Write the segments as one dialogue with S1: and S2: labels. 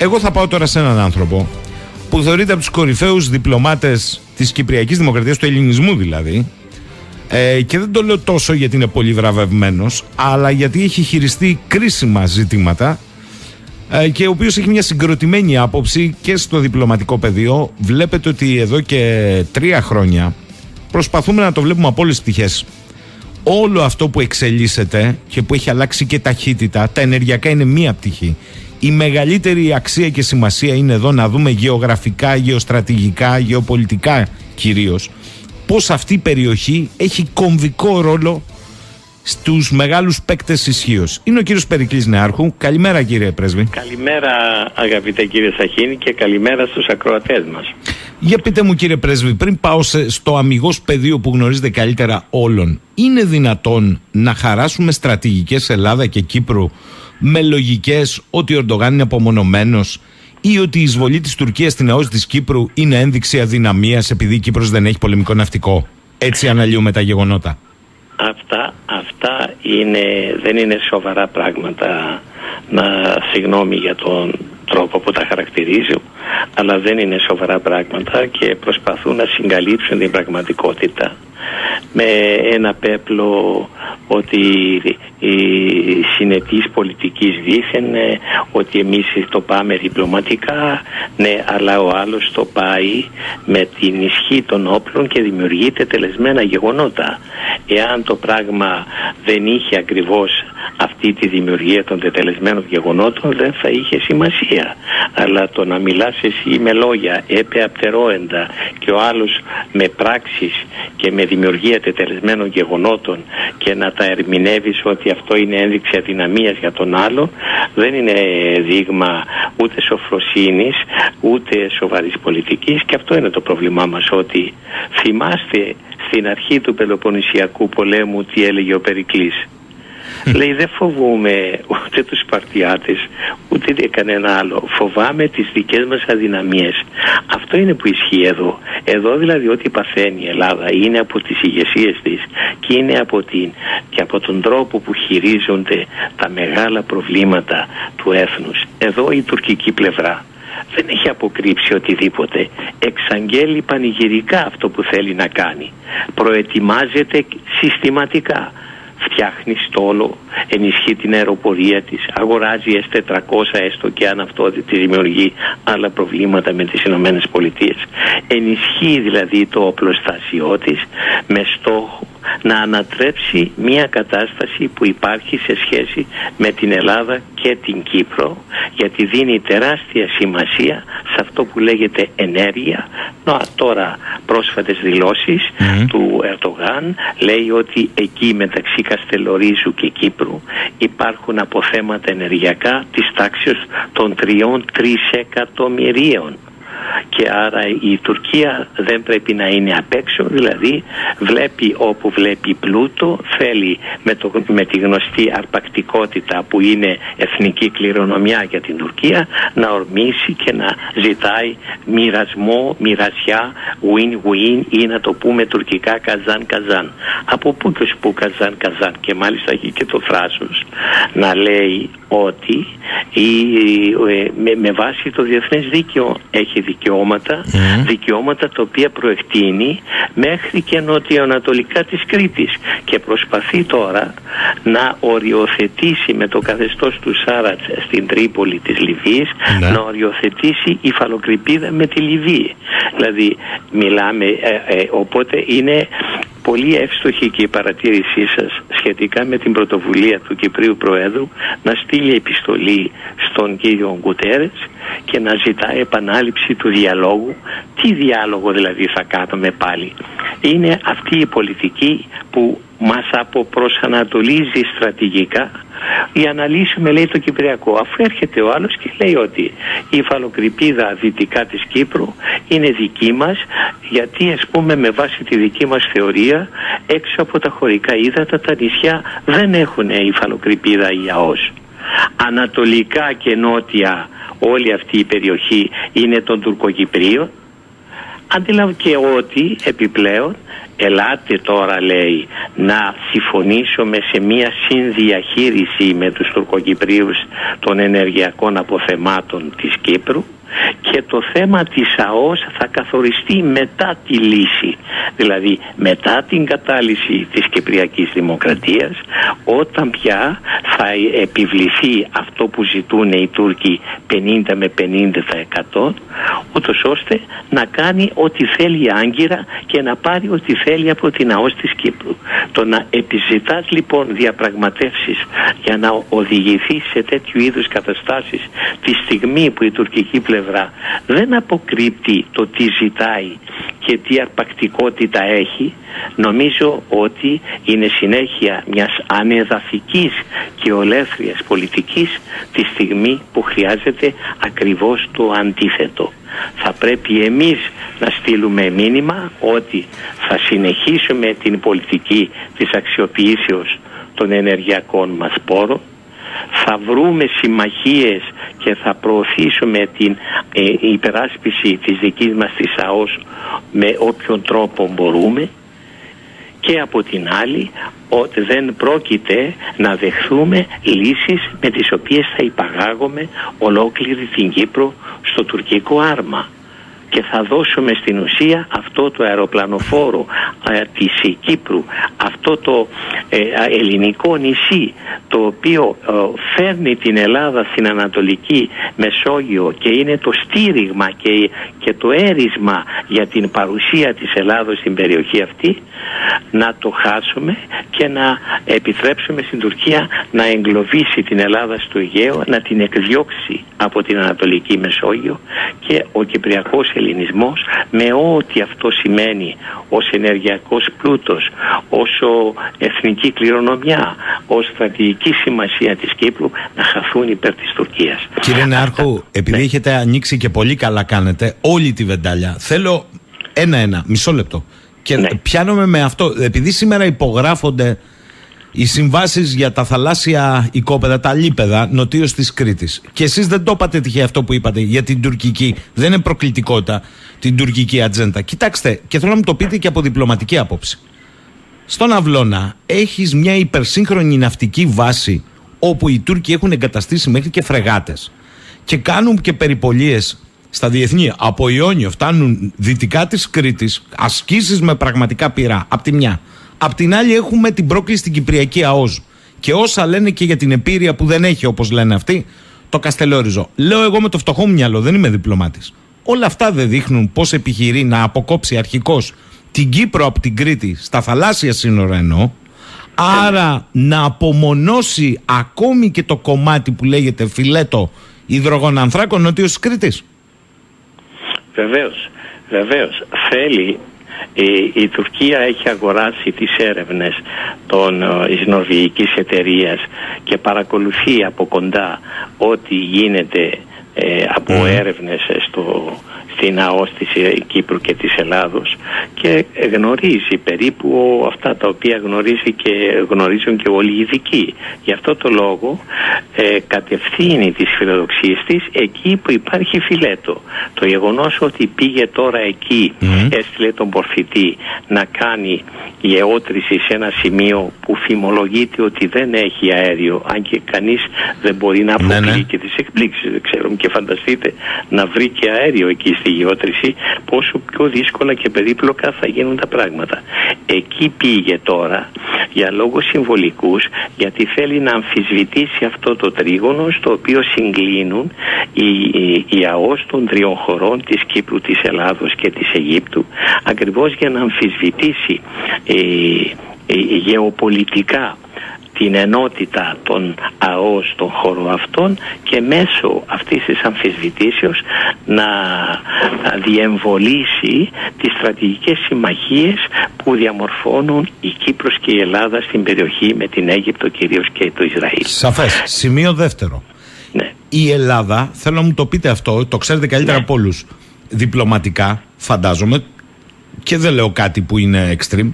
S1: Εγώ θα πάω τώρα σε έναν άνθρωπο που θεωρείται από τους κορυφαίους διπλωμάτες της Κυπριακής Δημοκρατίας, του ελληνισμού δηλαδή. Ε, και δεν το λέω τόσο γιατί είναι πολύ βραβευμένος, αλλά γιατί έχει χειριστεί κρίσιμα ζητήματα ε, και ο οποίος έχει μια συγκροτημένη άποψη και στο διπλωματικό πεδίο. Βλέπετε ότι εδώ και τρία χρόνια προσπαθούμε να το βλέπουμε από όλες τις πτυχές. Όλο αυτό που εξελίσσεται και που έχει αλλάξει και ταχύτητα, τα ενεργειακά είναι μία πτυχή. Η μεγαλύτερη αξία και σημασία είναι εδώ να δούμε γεωγραφικά, γεωστρατηγικά, γεωπολιτικά κυρίως πώς αυτή η περιοχή έχει κομβικό ρόλο στους μεγάλους παίκτες ισχύως. Είναι ο κύριος Περικλής Νεάρχου. Καλημέρα κύριε Πρέσβη.
S2: Καλημέρα αγαπητέ κύριε Σαχίνη και καλημέρα στους ακροατές μας.
S1: Για πείτε μου κύριε Πρέσβη, πριν πάω στο αμυγός πεδίο που γνωρίζετε καλύτερα όλων, είναι δυνατόν να χαράσουμε στρατηγικές Ελλάδα και Κύπρου με λογικές ότι ο Ορντογάν είναι απομονωμένος ή ότι η εισβολή της Τουρκίας στην ΑΟΣ της Κύπρου είναι ένδειξη αδυναμίας επειδή η Κύπρος δεν έχει πολεμικό ναυτικό. Έτσι αναλύουμε τα γεγονότα.
S2: Αυτά, αυτά είναι, δεν είναι σοβαρά πράγματα να συγγνώμη για τον τρόπο που τα χαρακτηρίζω αλλά δεν είναι σοβαρά πράγματα και προσπαθούν να συγκαλύψουν την πραγματικότητα με ένα πέπλο ότι η συνεπής πολιτικής δίθεν ότι εμείς το πάμε διπλωματικά ναι αλλά ο άλλος το πάει με την ισχύ των όπλων και δημιουργείται τελεσμένα γεγονότα. Εάν το πράγμα δεν είχε ακριβώς αυτή τη δημιουργία των τετελεσμένων γεγονότων δεν θα είχε σημασία. Αλλά το να μιλάς εσύ με λόγια απτερόεντα και ο άλλος με πράξεις και με δημιουργία τετελεσμένων γεγονότων και να τα ερμηνεύεις ότι αυτό είναι ένδειξη αδυναμίας για τον άλλο. Δεν είναι δείγμα ούτε σοφροσύνης ούτε σοβαρής πολιτικής. Και αυτό είναι το πρόβλημά μας ότι θυμάστε στην αρχή του Πελοποννησιακού πολέμου τι έλεγε ο Περικλής Λέει δεν φοβούμε ούτε τους Σπαρτιάτες ούτε κανένα άλλο. Φοβάμαι τις δικές μας αδυναμίες. Αυτό είναι που ισχύει εδώ. Εδώ δηλαδή ό,τι παθαίνει η Ελλάδα είναι από τις ηγεσίες της και είναι από, την, και από τον τρόπο που χειρίζονται τα μεγάλα προβλήματα του έθνους. Εδώ η τουρκική πλευρά δεν έχει αποκρύψει οτιδήποτε. Εξαγγέλει πανηγυρικά αυτό που θέλει να κάνει. Προετοιμάζεται συστηματικά φτιάχνει στόλο, ενισχύει την αεροπορία της, αγοράζει S400 έστω και αν αυτό τη δημιουργεί άλλα προβλήματα με τις Ηνωμένες Πολιτείες. Ενισχύει δηλαδή το οπλοστάσιό της με στόχο να ανατρέψει μια κατάσταση που υπάρχει σε σχέση με την Ελλάδα και την Κύπρο γιατί δίνει τεράστια σημασία σε αυτό που λέγεται ενέργεια. τώρα πρόσφατες δηλώσεις του Ερτογάν λέει ότι εκεί μεταξύ Καστελορίζου και Κύπρου υπάρχουν αποθέματα ενεργειακά της τάξης των τριών τρισεκατομμυρίων και άρα η Τουρκία δεν πρέπει να είναι απ' έξω δηλαδή βλέπει όπου βλέπει πλούτο θέλει με, το, με τη γνωστή αρπακτικότητα που είναι εθνική κληρονομιά για την Τουρκία να ορμήσει και να ζητάει μοιρασμό, μοιρασιά win-win ή να το πούμε τουρκικά καζάν-καζάν από πού και που καζάν-καζάν και μάλιστα έχει και το θράσος να λέει ότι η, ε, με, με βάση το διεθνές δίκαιο έχει δικαιώματα, δικαιώματα τα οποία προεκτείνει μέχρι και νοτιοανατολικά της Κρήτης και προσπαθεί τώρα να οριοθετήσει με το καθεστώς του Σάρατς στην Τρίπολη της Λιβύης ναι. να οριοθετήσει η φαλοκρηπίδα με τη Λιβύη. Δηλαδή μιλάμε, ε, ε, οπότε είναι πολύ εύστοχη και η παρατήρησή σας σχετικά με την πρωτοβουλία του Κυπρίου Προέδρου να στείλει επιστολή στον κύριο Γκουτέρες και να ζητάει επανάληψη του διαλόγου. Τι διάλογο δηλαδή θα κάνουμε πάλι; Είναι αυτή η πολιτική που μας αποπροσανατολίζει στρατηγικά για να λύσουμε λέει το Κυπριακό αφού έρχεται ο άλλος και λέει ότι η υφαλοκρηπίδα δυτικά της Κύπρου είναι δική μας γιατί ας πούμε με βάση τη δική μας θεωρία έξω από τα χωρικά ύδατα τα νησιά δεν έχουν υφαλοκρηπίδα ή ΑΟΣ. Ανατολικά και νότια όλη αυτή η περιοχή είναι των Τουρκοκυπρίων αντιλαμβάνω και ότι επιπλέον ελάτε τώρα λέει να συμφωνήσουμε σε μια συνδιαχείριση με τους Τουρκοκυπρίους των ενεργειακών αποθεμάτων της Κύπρου και το θέμα της ΑΟΣ θα καθοριστεί μετά τη λύση δηλαδή μετά την κατάλυση της Κυπριακής Δημοκρατίας όταν πια θα επιβληθεί αυτό που ζητούν οι Τούρκοι 50 με 50% ούτως ώστε να κάνει ό,τι θέλει άγκυρα και να πάρει ό,τι θέλει από την ΑΟΣ της Κύπρου. Το να επιζητάς λοιπόν διαπραγματεύσεις για να οδηγηθεί σε τέτοιου είδους καταστάσεις τη στιγμή που η τουρκική πλευρά δεν αποκρύπτει το τι ζητάει και τι αρπακτικότητα έχει νομίζω ότι είναι συνέχεια μιας ανεδαφικής και ολέθριας πολιτικής τη στιγμή που χρειάζεται ακριβώς το αντίθετο. Θα πρέπει εμείς να στείλουμε μήνυμα ότι θα συνεχίσουμε την πολιτική της αξιοποιήσεως των ενεργειακών μας πόρων θα βρούμε συμμαχίες και θα προωθήσουμε την ε, υπεράσπιση της δικής μας της ΑΟΣ με όποιον τρόπο μπορούμε. Και από την άλλη ότι δεν πρόκειται να δεχθούμε λύσεις με τις οποίες θα υπαγάγουμε ολόκληρη την Κύπρο στο τουρκικό άρμα και θα δώσουμε στην ουσία αυτό το αεροπλανοφόρο ε, της Κύπρου, αυτό το ε, ελληνικό νησί το οποίο ε, φέρνει την Ελλάδα στην Ανατολική Μεσόγειο και είναι το στήριγμα και, και το έρισμα για την παρουσία της Ελλάδος στην περιοχή αυτή να το χάσουμε και να επιτρέψουμε στην Τουρκία να εγκλωβίσει την Ελλάδα στο Αιγαίο, να την εκδιώξει από την Ανατολική Μεσόγειο και ο Κυπριακός ελληνισμός με ό,τι αυτό σημαίνει ως ενεργειακός πλούτος, όσο εθνική κληρονομιά, ως στρατηγική σημασία της Κύπρου να χαθούν υπέρ της Τουρκίας.
S1: Κύριε Νεάρχου, επειδή ναι. έχετε ανοίξει και πολύ καλά κάνετε όλη τη βεντάλια, θέλω ένα-ένα, μισό λεπτό. Και ναι. πιάνομαι με αυτό, επειδή σήμερα υπογράφονται οι συμβάσεις για τα θαλάσσια οικόπεδα, τα λίπεδα νοτίως της Κρήτης. Και εσείς δεν το είπατε τυχαία αυτό που είπατε για την τουρκική. Δεν είναι προκλητικότητα την τουρκική ατζέντα. Κοιτάξτε, και θέλω να μου το πείτε και από διπλωματική άποψη. Στον Αυλώνα έχεις μια υπερσύγχρονη ναυτική βάση όπου οι Τούρκοι έχουν εγκαταστήσει μέχρι και φρεγάτες. Και κάνουν και περιπολίες στα διεθνή. Από Ιόνιο φτάνουν δυτικά της Κρήτης, ασκήσεις με πραγματικά πυρά. Απ' τη μια. Απ' την άλλη έχουμε την πρόκληση στην Κυπριακή ΑΟΖ. Και όσα λένε και για την επίρρεια που δεν έχει όπως λένε αυτοί, το Καστελόριζο. Λέω εγώ με το φτωχό μου μυαλό, δεν είμαι διπλωμάτης. Όλα αυτά δεν δείχνουν πώς επιχειρεί να αποκόψει αρχικώς την Κύπρο από την Κρήτη στα θαλάσσια σύνορα εννοώ, άρα να απομονώσει ακόμη και το κομμάτι που λέγεται φιλέτο υδρογονανθράκων νοτίως της Κρήτης.
S2: Βεβαίως, βεβαίως. Θέλει η, Τουρκία έχει αγοράσει τις έρευνες των, ε, της νορβηγικής εταιρείας και παρακολουθεί από κοντά ό,τι γίνεται ε, από mm. έρευνες στο, στην ΑΟΣ της ε, Κύπρου και της Ελλάδος και γνωρίζει περίπου αυτά τα οποία γνωρίζει και γνωρίζουν και όλοι οι ειδικοί. Γι' αυτό το λόγο ε, κατευθύνει τις φιλοδοξίες της εκεί που υπάρχει φιλέτο. Το γεγονός ότι πήγε τώρα εκεί, έστειλε τον Πορφητή να κάνει γεώτρηση σε ένα σημείο που φημολογείται ότι δεν έχει αέριο, αν και κανείς δεν μπορεί να αποκλεί ναι, ναι. και τις εκπλήξεις, δεν ξέρω, και φανταστείτε να βρει και αέριο εκεί στη γεώτρηση, πόσο πιο δύσκολα και περίπλοκα θα γίνουν τα πράγματα. Εκεί πήγε τώρα για λόγους συμβολικούς, γιατί θέλει να αμφισβητήσει αυτό το τρίγωνο στο οποίο συγκλίνουν οι, οι, οι ΑΟΣ των τριών χωρών της Κύπρου, της Ελλάδος και της Αιγύπτου, ακριβώς για να αμφισβητήσει ε, ε, γεωπολιτικά την ενότητα των ΑΟΣ των χώρων αυτών και μέσω αυτής της αμφισβητήσεως να διεμβολήσει τις στρατηγικές συμμαχίες που διαμορφώνουν η Κύπρος και η Ελλάδα στην περιοχή με την Αίγυπτο κυρίως και το Ισραήλ.
S1: Σαφές. Σημείο δεύτερο. Ναι. Η Ελλάδα, θέλω να μου το πείτε αυτό, το ξέρετε καλύτερα ναι. από όλους. Διπλωματικά, φαντάζομαι, και δεν λέω κάτι που είναι extreme,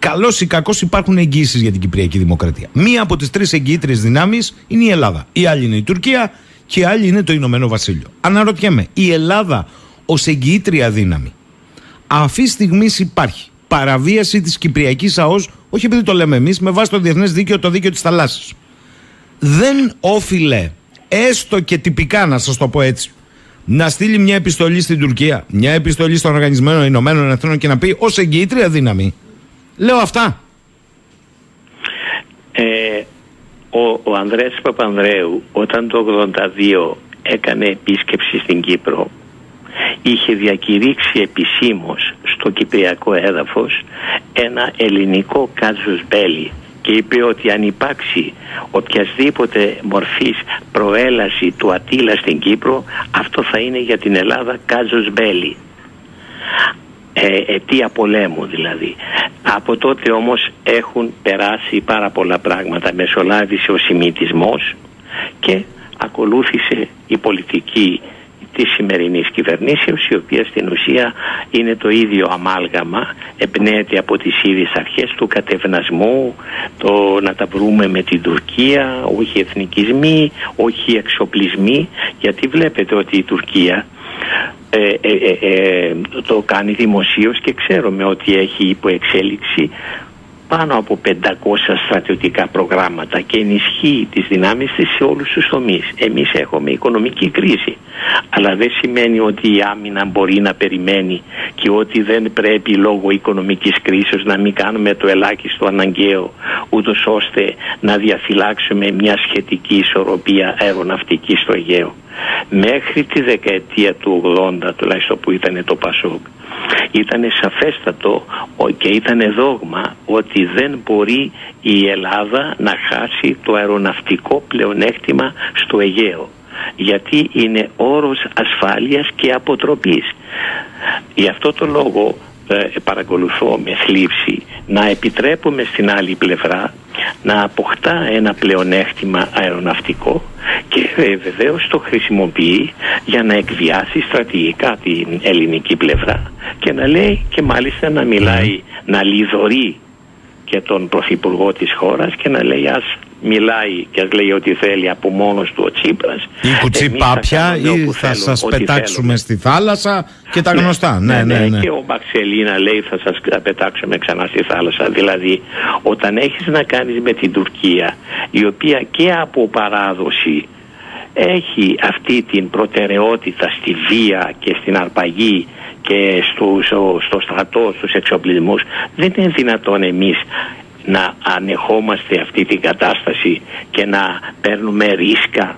S1: Καλό ή κακό υπάρχουν εγγύσει για την Κυπριακή Δημοκρατία. Μία από τις τρεις εγγυήτριες δυνάμεις είναι η Ελλάδα. Η άλλη είναι η Τουρκία και η άλλη είναι το Ηνωμένο Βασίλειο. Αναρωτιέμαι, η Ελλάδα ως εγγυήτρια δύναμη Αυτή τη στιγμή υπάρχει παραβίαση της Κυπριακής ΑΟΣ, όχι επειδή το λέμε εμείς, με βάση το διεθνές δίκαιο, το δίκαιο της θαλάσσης. Δεν όφιλε, έστω και τυπικά να σας το πω έτσι, να στείλει μια επιστολή στην Τουρκία, μια επιστολή στον Οργανισμένο Ηνωμένων Εθνών και να πει ως εγγυήτρια δύναμη. Λέω αυτά.
S2: Ε, ο, ο Ανδρέας Παπανδρέου όταν το 82 έκανε επίσκεψη στην Κύπρο είχε διακηρύξει επισήμως στο κυπριακό έδαφος ένα ελληνικό κάτζος μπέλι και είπε ότι αν υπάρξει οποιασδήποτε μορφής προέλαση του Ατήλα στην Κύπρο αυτό θα είναι για την Ελλάδα κάζος μπέλι ε, αιτία πολέμου δηλαδή. Από τότε όμως έχουν περάσει πάρα πολλά πράγματα. Μεσολάβησε ο σημιτισμός και ακολούθησε η πολιτική της σημερινής κυβερνήσεως η οποία στην ουσία είναι το ίδιο αμάλγαμα εμπνέεται από τις ίδιες αρχές του κατευνασμού το να τα βρούμε με την Τουρκία όχι εθνικισμοί, όχι εξοπλισμοί. Γιατί βλέπετε ότι η Τουρκία ε, ε, ε, το κάνει δημοσίως και ξέρουμε ότι έχει υποεξέλιξη πάνω από 500 στρατιωτικά προγράμματα και ενισχύει τις δυνάμεις της σε όλους τους τομείς. Εμείς έχουμε οικονομική κρίση, αλλά δεν σημαίνει ότι η άμυνα μπορεί να περιμένει και ότι δεν πρέπει λόγω οικονομικής κρίσης να μην κάνουμε το ελάχιστο αναγκαίο ούτως ώστε να διαφυλάξουμε μια σχετική ισορροπία αεροναυτικής στο Αιγαίο. Μέχρι τη δεκαετία του 80 τουλάχιστον που ήταν το Πασόκ ήταν σαφέστατο και ήταν δόγμα ότι δεν μπορεί η Ελλάδα να χάσει το αεροναυτικό πλεονέκτημα στο Αιγαίο γιατί είναι όρος ασφάλειας και αποτροπής. Γι' αυτό το λόγο ε, παρακολουθώ με θλίψη να επιτρέπουμε στην άλλη πλευρά να αποκτά ένα πλεονέκτημα αεροναυτικό και ε, βεβαίως το χρησιμοποιεί για να εκβιάσει στρατηγικά την ελληνική πλευρά και να λέει και μάλιστα να μιλάει, να λιδωρεί και τον πρωθυπουργό της χώρας και να λέει ας μιλάει και ας λέει ότι θέλει από μόνος του ο Τσίπρας.
S1: Ή κουτσίπάπια ή θα σας πετάξουμε στη θάλασσα και τα ναι, γνωστά.
S2: Ναι, ναι, ναι, ναι, και ο Μπαξελίνα λέει θα σας πετάξουμε ξανά στη θάλασσα. Δηλαδή όταν έχεις να κάνεις με την Τουρκία η οποία και από παράδοση έχει αυτή την προτεραιότητα στη βία και στην αρπαγή και στο, στο στρατό, στους εξοπλισμούς δεν είναι δυνατόν εμείς να ανεχόμαστε αυτή την κατάσταση και να παίρνουμε ρίσκα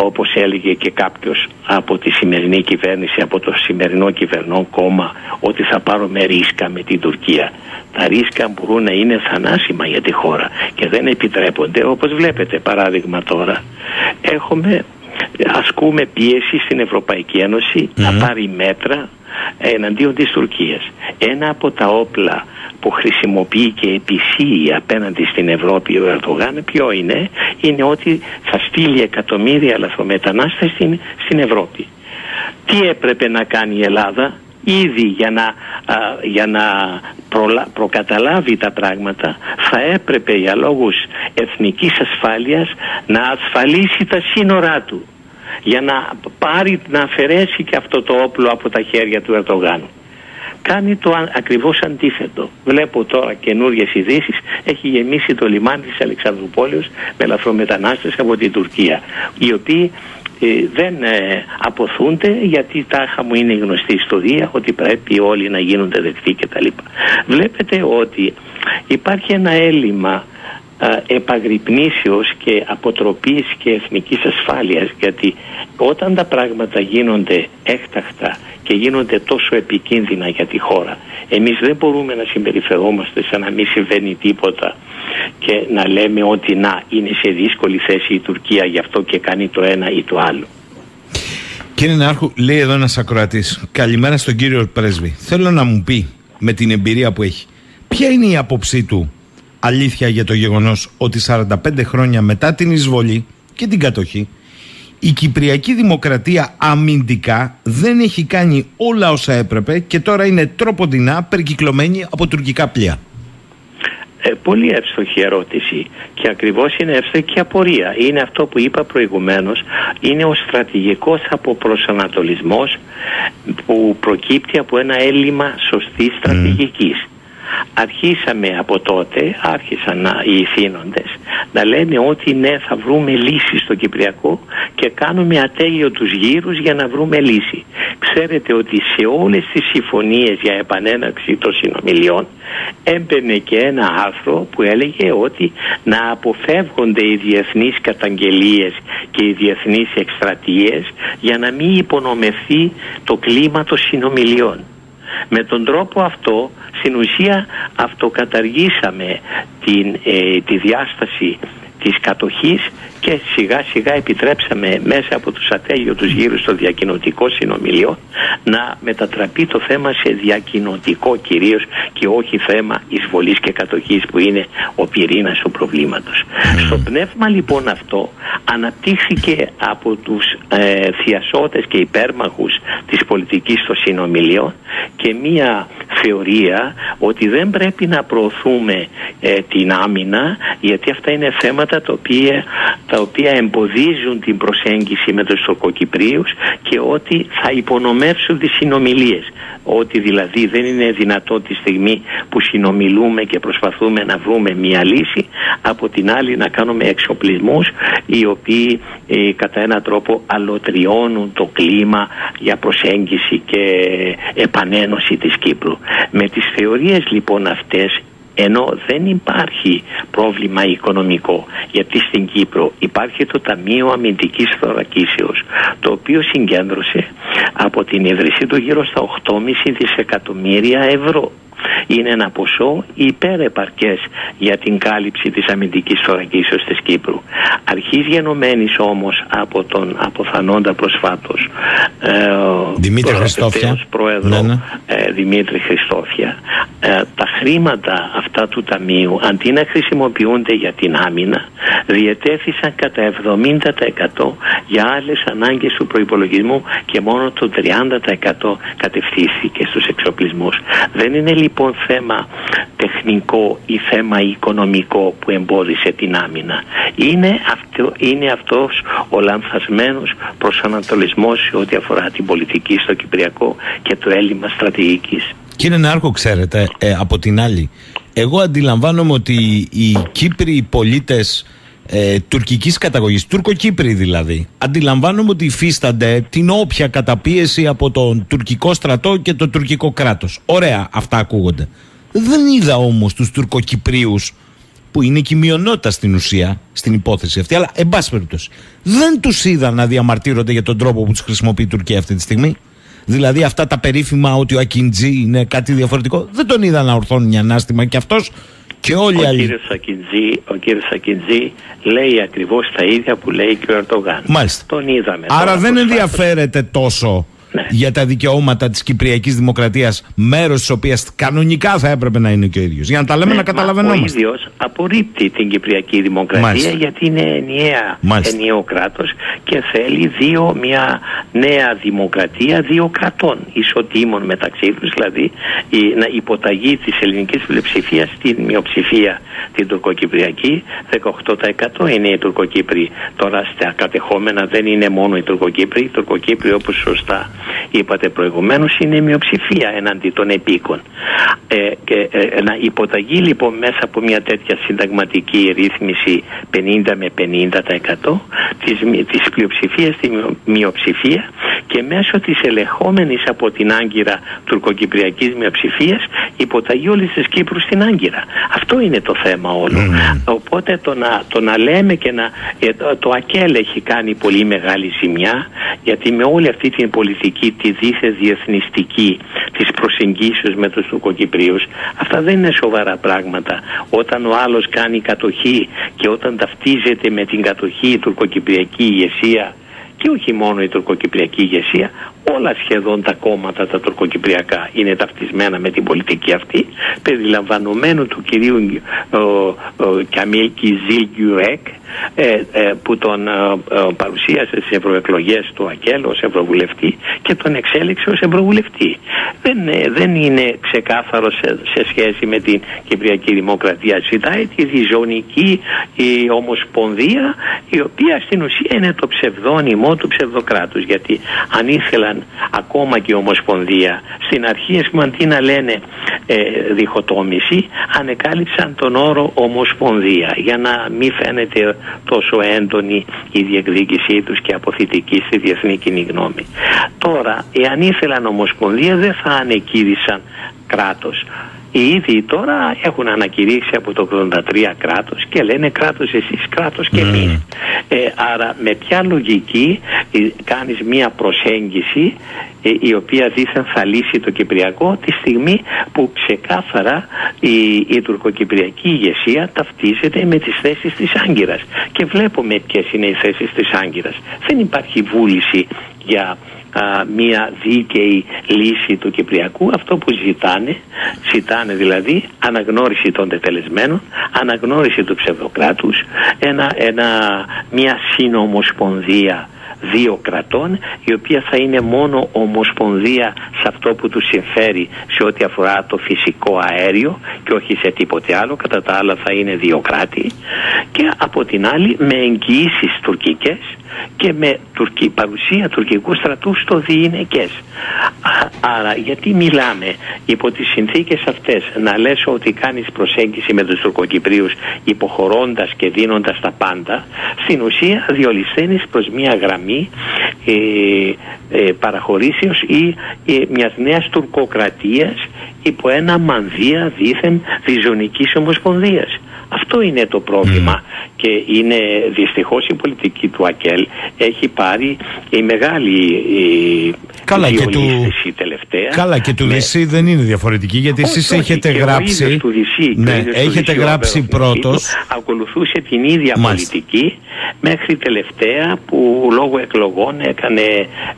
S2: όπως έλεγε και κάποιος από τη σημερινή κυβέρνηση, από το σημερινό κυβερνό κόμμα ότι θα πάρουμε ρίσκα με την Τουρκία. Τα ρίσκα μπορούν να είναι θανάσιμα για τη χώρα και δεν επιτρέπονται όπως βλέπετε παράδειγμα τώρα. Έχουμε, ασκούμε πίεση στην Ευρωπαϊκή να πάρει μέτρα εναντίον της Τουρκίας. Ένα από τα όπλα που χρησιμοποιεί και επισύει απέναντι στην Ευρώπη ο Ερντογάν ποιο είναι, είναι ότι θα στείλει εκατομμύρια λαθρομετανάστες στην, στην Ευρώπη. Τι έπρεπε να κάνει η Ελλάδα ήδη για να, για να προκαταλάβει τα πράγματα θα έπρεπε για λόγους εθνικής ασφάλειας να ασφαλίσει τα σύνορά του για να πάρει να αφαιρέσει και αυτό το όπλο από τα χέρια του Ερντογάν κάνει το ακριβώς αντίθετο. Βλέπω τώρα καινούριε ειδήσεις, έχει γεμίσει το λιμάνι της Αλεξανδρουπόλεως με λαθρομετανάστες από την Τουρκία, οι οποίοι ε, δεν ε, αποθούνται γιατί τάχα μου είναι γνωστή ιστορία ότι πρέπει όλοι να γίνονται δεκτοί κτλ. Βλέπετε ότι υπάρχει ένα έλλειμμα επαγρυπνήσεως και αποτροπής και εθνικής ασφάλειας γιατί όταν τα πράγματα γίνονται έκτακτα και γίνονται τόσο επικίνδυνα για τη χώρα εμείς δεν μπορούμε να συμπεριφερόμαστε σαν να μην συμβαίνει τίποτα και να λέμε ότι να είναι σε δύσκολη θέση η Τουρκία γι' αυτό και κάνει το ένα ή το άλλο.
S1: Κύριε Νάρχου, λέει εδώ ένας ακροατής Καλημέρα στον κύριο Πρέσβη Θέλω να μου πει με την εμπειρία που έχει Ποια είναι η άποψή του αλήθεια για το γεγονός ότι 45 χρόνια μετά την εισβολή και την κατοχή η Κυπριακή Δημοκρατία αμυντικά δεν έχει κάνει όλα όσα έπρεπε και τώρα είναι τρόποντινά περικυκλωμένη από τουρκικά πλοία.
S2: Ε, πολύ εύστοχη ερώτηση και ακριβώς είναι εύστοχη απορία. Είναι αυτό που είπα προηγουμένως, είναι ο στρατηγικός αποπροσανατολισμός που προκύπτει από ένα έλλειμμα σωστής στρατηγικής. Αρχίσαμε από τότε, άρχισαν να, οι ηθήνοντες να λένε ότι ναι θα βρούμε λύση στο Κυπριακό και κάνουμε ατέλειο τους γύρους για να βρούμε λύση. Ξέρετε ότι σε όλες τις συμφωνίες για επανέναξη των συνομιλιών έμπαινε και ένα άρθρο που έλεγε ότι να αποφεύγονται οι διεθνείς καταγγελίες και οι διεθνείς εκστρατείες για να μην υπονομευθεί το κλίμα των συνομιλιών. Με τον τρόπο αυτό στην ουσία αυτοκαταργήσαμε την, ε, τη διάσταση της κατοχής και σιγά σιγά επιτρέψαμε μέσα από τους ατέλειωτους γύρους στο διακοινωτικό συνομιλίο να μετατραπεί το θέμα σε διακοινωτικό κυρίως και όχι θέμα εισβολής και κατοχής που είναι ο πυρήνας του προβλήματος. Στο πνεύμα λοιπόν αυτό αναπτύχθηκε από τους ε, θειασότες και υπέρμαχους της πολιτικής στο συνομιλίο και μία θεωρία ότι δεν πρέπει να προωθούμε ε, την άμυνα γιατί αυτά είναι θέματα τα οποία, τα οποία εμποδίζουν την προσέγγιση με τους Τουρκοκυπρίους και ότι θα υπονομεύσουν τις συνομιλίες. Ότι δηλαδή δεν είναι δυνατό τη στιγμή που συνομιλούμε και προσπαθούμε να βρούμε μια λύση από την άλλη να κάνουμε εξοπλισμούς οι οποίοι ε, κατά έναν τρόπο αλωτριώνουν το κλίμα για προσέγγιση και επανένωση της Κύπρου. Με τις θεωρίες λοιπόν αυτές ενώ δεν υπάρχει πρόβλημα οικονομικό γιατί στην Κύπρο υπάρχει το Ταμείο Αμυντικής Θωρακίσεως το οποίο συγκέντρωσε από την ίδρυσή του γύρω στα 8,5 δισεκατομμύρια ευρώ είναι ένα ποσό υπερεπαρκές για την κάλυψη της αμυντικής θωρακίσεως της Κύπρου. Αρχής γενομένης όμως από τον αποθανόντα προσφάτως
S1: ε, Δημήτρη Χριστόφια
S2: πρόεδρο ναι, ναι. Ε, Δημήτρη Χριστόφια ε, τα χρήματα αυτά του Ταμείου αντί να χρησιμοποιούνται για την άμυνα διετέθησαν κατά 70% για άλλες ανάγκες του προϋπολογισμού και μόνο το 30% κατευθύνθηκε στους εξοπλισμούς. Δεν είναι λοιπόν θέμα τεχνικό ή θέμα οικονομικό που εμπόδισε την άμυνα. Είναι, αυτό, είναι αυτός ο λανθασμένος προσανατολισμός σε ό,τι αφορά την πολιτική στο Κυπριακό και το έλλειμμα στρατηγικής.
S1: Κύριε Νάρκο, ξέρετε, ε, από την άλλη, εγώ αντιλαμβάνομαι ότι οι Κύπροι πολίτες ε, τουρκικής καταγωγής, τουρκοκύπροι δηλαδή, αντιλαμβάνομαι ότι υφίστανται την όποια καταπίεση από τον τουρκικό στρατό και το τουρκικό κράτος. Ωραία, αυτά ακούγονται. Δεν είδα όμως τους τουρκοκυπρίους που είναι και η μειονότητα στην ουσία, στην υπόθεση αυτή, αλλά εν πάση περιπτώσει, δεν τους είδα να διαμαρτύρονται για τον τρόπο που τους χρησιμοποιεί η Τουρκία αυτή τη στιγμή. Δηλαδή αυτά τα περίφημα ότι ο Ακιντζή είναι κάτι διαφορετικό, δεν τον είδα να ορθώνει μια ανάστημα και αυτός και όλοι
S2: οι άλλοι. Κύριος Σακιντζή, ο κύριος Σακιντζή λέει ακριβώς τα ίδια που λέει και ο Ερντογάν.
S1: Μάλιστα.
S2: Τον είδαμε.
S1: Άρα δεν ενδιαφέρεται τόσο ναι. για τα δικαιώματα της Κυπριακής Δημοκρατίας, μέρος της οποίας κανονικά θα έπρεπε να είναι και ο ίδιος. Για να τα λέμε ναι, να καταλαβαίνόμαστε.
S2: Ο ίδιος απορρίπτει την Κυπριακή Δημοκρατία γιατί είναι ενιαία, ενιαίο κράτος και θέλει δύο, μια νέα δημοκρατία δύο κρατών ισοτήμων μεταξύ τους, δηλαδή η, να υποταγεί της ελληνικής πλειοψηφίας στην μειοψηφία την τουρκοκυπριακή. 18% είναι οι Τουρκοκύπροι. Τώρα στα κατεχόμενα δεν είναι μόνο οι Τουρκοκύπροι. Οι Τουρκοκύπροι, όπως σωστά είπατε προηγουμένως είναι μειοψηφία εναντί των επίκων. Ε, και, ε, να υποταγεί λοιπόν μέσα από μια τέτοια συνταγματική ρύθμιση 50 με 50% της, της πλειοψηφίας στη μειοψηφία και μέσω της ελεγχόμενης από την Άγκυρα τουρκοκυπριακής μειοψηφίας υποταγεί όλης της Κύπρου στην Άγκυρα. Αυτό είναι το θέμα όλο. Mm. Οπότε το να, το να λέμε και να... Ε, το ΑΚΕΛ έχει κάνει πολύ μεγάλη ζημιά γιατί με όλη αυτή την πολιτική τη δίθε διεθνιστική της προσεγγίσεως με τους Τουρκοκυπρίους αυτά δεν είναι σοβαρά πράγματα. Όταν ο άλλος κάνει κατοχή και όταν ταυτίζεται με την κατοχή η τουρκοκυπριακή ηγεσία και όχι μόνο η τουρκοκυπριακή ηγεσία, όλα σχεδόν τα κόμματα τα τουρκοκυπριακά είναι ταυτισμένα με την πολιτική αυτή, περιλαμβανομένου του κυρίου Καμίλ Κιζίλ Γκιουρέκ, ε, ε, που τον ε, παρουσίασε στις ευρωεκλογές του ΑΚΕΛ ως ευρωβουλευτή και τον εξέλιξε ως ευρωβουλευτή. Δεν, δεν είναι ξεκάθαρο σε, σε, σχέση με την Κυπριακή Δημοκρατία. Ζητάει τη διζωνική η ομοσπονδία η οποία στην ουσία είναι το ψευδόνυμο του ψευδοκράτους γιατί αν ήθελαν ακόμα και η ομοσπονδία στην αρχή αντί να λένε ε, διχοτόμηση ανεκάλυψαν τον όρο ομοσπονδία για να μην φαίνεται τόσο έντονη η διεκδίκησή τους και αποθητική στη διεθνή κοινή γνώμη. Τώρα, εάν ήθελαν ομοσπονδία δεν θα ανεκήρυσαν κράτος. Οι ίδιοι τώρα έχουν ανακηρύξει από το 83 κράτος και λένε κράτος εσείς, κράτος και εμείς. Ε, άρα με ποια λογική ε, κάνεις μία προσέγγιση ε, η οποία δίθεν θα λύσει το Κυπριακό τη στιγμή που ξεκάθαρα η, η τουρκοκυπριακή ηγεσία ταυτίζεται με τις θέσεις της Άγκυρας και βλέπουμε ποιες είναι οι θέσεις της Άγκυρας. Δεν υπάρχει βούληση για μια δίκαιη λύση του Κυπριακού. Αυτό που ζητάνε ζητάνε δηλαδή αναγνώριση των τετελεσμένων αναγνώριση του ψευδοκράτους ένα, ένα, μια συνομοσπονδία δύο κρατών η οποία θα είναι μόνο ομοσπονδία σε αυτό που τους συμφέρει σε ό,τι αφορά το φυσικό αέριο και όχι σε τίποτε άλλο κατά τα άλλα θα είναι δύο κράτη και από την άλλη με εγγυήσεις τουρκικές και με τουρκική, παρουσία τουρκικού στρατού στο διηνεκές. Άρα γιατί μιλάμε υπό τις συνθήκες αυτές να λες ότι κάνεις προσέγγιση με τους τουρκοκυπρίους υποχωρώντας και δίνοντας τα πάντα στην ουσία διολυσθένεις προς μια γραμμή ε, ε, παραχωρήσεως ή ε, μιας νέας τουρκοκρατίας υπό ένα μανδύα δίθεν διζωνικής ομοσπονδίας. Αυτό είναι το πρόβλημα. Και είναι δυστυχώς η πολιτική του ΑΚΕΛ έχει πάρει η μεγάλη η
S1: Καλά και του,
S2: τελευταία.
S1: Καλά και του με... δεν είναι διαφορετική γιατί εσείς εσείς έχετε γράψει
S2: του Δυσί,
S1: ναι, έχετε γράψει πρώτος.
S2: ακολουθούσε την ίδια πολιτική μέχρι τελευταία που λόγω εκλογών έκανε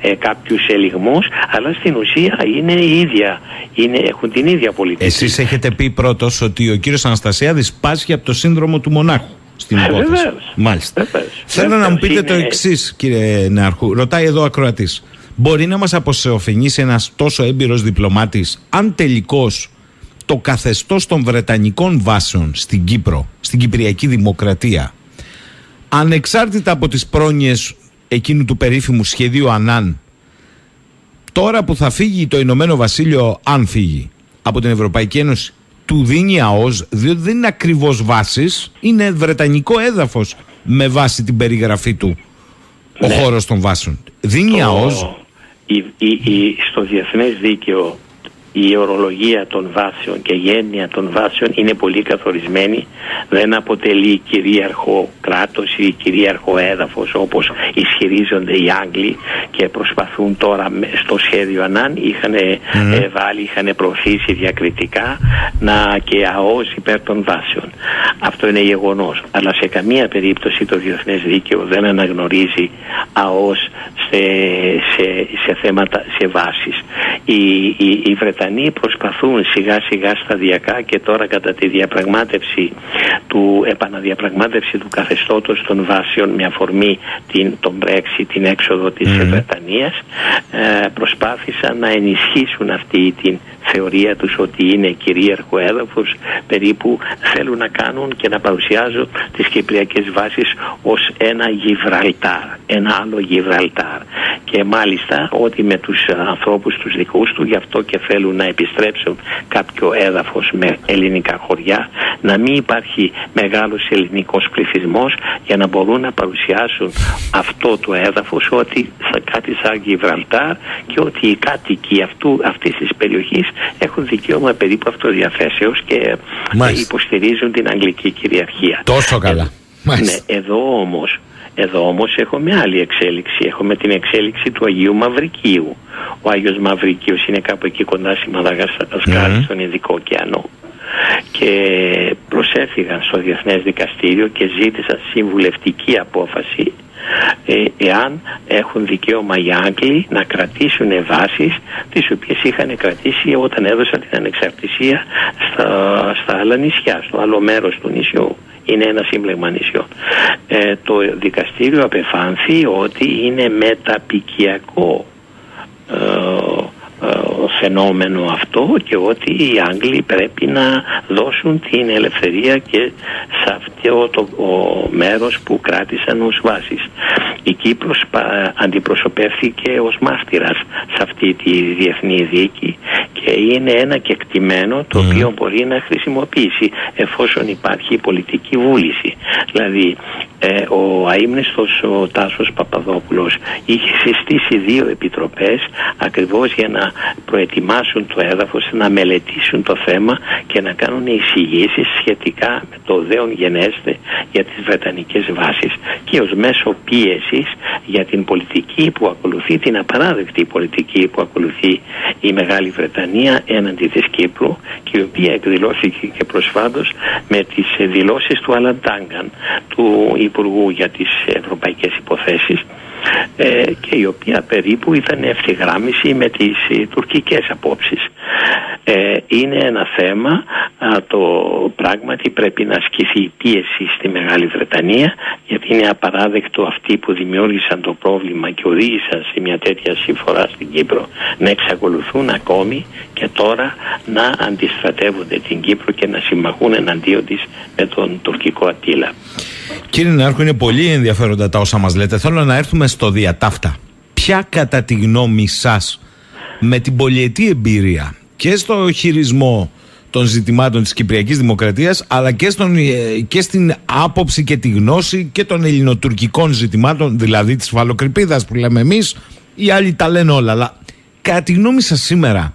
S2: ε, κάποιους ελιγμούς αλλά στην ουσία είναι η ίδια είναι, έχουν την ίδια πολιτική.
S1: Εσείς έχετε πει πρώτος ότι ο κύριος Αναστασιάδης πάσχει από το σύνδρομο του μονάχου στην ε, υπόθεση.
S2: Βεβαίως.
S1: Μάλιστα. Θέλω να μου πείτε είναι... το εξής, κύριε Νεάρχου. Ρωτάει εδώ ακροατής. Μπορεί να μας αποσεοφενήσει ένας τόσο έμπειρος διπλωμάτης, αν τελικώς το καθεστώς των Βρετανικών βάσεων στην Κύπρο, στην Κυπριακή Δημοκρατία, ανεξάρτητα από τις πρόνοιες εκείνου του περίφημου σχεδίου Ανάν, τώρα που θα φύγει το Ηνωμένο Βασίλειο, αν φύγει από την Ευρωπαϊκή Ένωση, του δίνει ΑΟΣ, διότι δεν είναι ακριβώς βάσης, είναι βρετανικό έδαφος με βάση την περιγραφή του ο ναι. χώρος των βάσεων. Δίνει ΑΟΣ.
S2: στο διεθνές δίκαιο η ορολογία των βάσεων και η έννοια των βάσεων είναι πολύ καθορισμένη δεν αποτελεί κυρίαρχο κράτος ή κυρίαρχο έδαφος όπως ισχυρίζονται οι Άγγλοι και προσπαθούν τώρα στο σχέδιο ΑΝΑΝ είχαν mm. βάλει, είχαν προωθήσει διακριτικά να και ΑΟΣ υπέρ των βάσεων. Αυτό είναι γεγονός. Αλλά σε καμία περίπτωση το διεθνές δίκαιο δεν αναγνωρίζει ΑΟΣ σε, σε, σε θέματα, σε βάσεις. Οι, οι, οι Βρετανοί προσπαθούν σιγά σιγά σταδιακά και τώρα κατά τη διαπραγμάτευση του επαναδιαπραγμάτευση του καθεστώτος των βάσεων με αφορμή την, τον Brexit, την έξοδο της mm. Βρετανίας ε, προσπάθησαν να ενισχύσουν αυτή την θεωρία τους ότι είναι κυρίαρχο έδαφος περίπου θέλουν να κάνουν και να παρουσιάζουν τις κυπριακές βάσεις ως ένα Γιβραλτάρ, ένα άλλο Γιβραλτάρ και μάλιστα ότι με τους ανθρώπους τους δικούς του γι' αυτό και θέλουν να επιστρέψουν κάποιο έδαφος με ελληνικά χωριά να μην υπάρχει μεγάλος ελληνικός πληθυσμός για να μπορούν να παρουσιάσουν αυτό το έδαφος ότι θα κάτι σαν Γιβραλτάρ και ότι οι κάτοικοι αυτού, αυτής της περιοχής έχουν δικαίωμα περίπου αυτοδιαθέσεως και Μάλιστα. υποστηρίζουν την αγγλική κυριαρχία.
S1: Τόσο καλά.
S2: Ε, ναι, εδώ όμως εδώ όμως έχουμε άλλη εξέλιξη. Έχουμε την εξέλιξη του Αγίου Μαυρικίου. Ο Άγιος Μαυρικίος είναι κάπου εκεί κοντά στη Μαδαγασκάρη, mm. στον Ειδικό ωκεανό. Και προσέφηγαν στο Διεθνές Δικαστήριο και ζήτησαν συμβουλευτική απόφαση ε, εάν έχουν δικαίωμα οι Άγγλοι να κρατήσουν βάσεις τις οποίες είχαν κρατήσει όταν έδωσαν την ανεξαρτησία στα, στα άλλα νησιά, στο άλλο μέρος του νησιού. Είναι ένα σύμπλεγμα νησιών. Ε, το δικαστήριο απεφάνθη ότι είναι μεταπικιακό ε, φαινόμενο αυτό και ότι οι Άγγλοι πρέπει να δώσουν την ελευθερία και σε αυτό το μέρος που κράτησαν ως βάσεις. Η Κύπρος αντιπροσωπεύθηκε ως μάρτυρας σε αυτή τη διεθνή δίκη και είναι ένα κεκτημένο το οποίο μπορεί να χρησιμοποιήσει εφόσον υπάρχει πολιτική βούληση. Δηλαδή ε, ο αείμνηστος ο Τάσος Παπαδόπουλος είχε συστήσει δύο επιτροπές ακριβώς για να προετοιμάσουν το έδαφος, να μελετήσουν το θέμα και να κάνουν εισηγήσεις σχετικά με το δέον γενέστε για τις Βρετανικές βάσεις και ως μέσο πίεσης για την πολιτική που ακολουθεί, την απαράδεκτη πολιτική που ακολουθεί η Μεγάλη Βρετανία έναντι της Κύπρου και η οποία εκδηλώθηκε και προσφάτως με τις δηλώσεις του Αλαντάγκαν, του Υπουργού για τις Ευρωπαϊκές Υποθέσεις ε, και η οποία περίπου ήταν ευθυγράμμιση με τις ε, τουρκικές απόψεις. Ε, είναι ένα θέμα το πράγματι πρέπει να ασκηθεί η πίεση στη Μεγάλη Βρετανία γιατί είναι απαράδεκτο αυτοί που δημιούργησαν το πρόβλημα και οδήγησαν σε μια τέτοια σύμφορα στην Κύπρο να εξακολουθούν ακόμη και τώρα να αντιστρατεύονται την Κύπρο και να συμμαχούν εναντίον της με τον τουρκικό Ατήλα.
S1: Κύριε Νάρκο, είναι πολύ ενδιαφέροντα τα όσα μας λέτε. Θέλω να έρθουμε στο διατάφτα. Ποια κατά τη γνώμη σας με την πολυετή εμπειρία και στο χειρισμό των ζητημάτων της Κυπριακής Δημοκρατίας αλλά και, στον, ε, και στην άποψη και τη γνώση και των ελληνοτουρκικών ζητημάτων δηλαδή της φαλοκρηπίδας που λέμε εμείς οι άλλοι τα λένε όλα αλλά κατά τη γνώμη σας σήμερα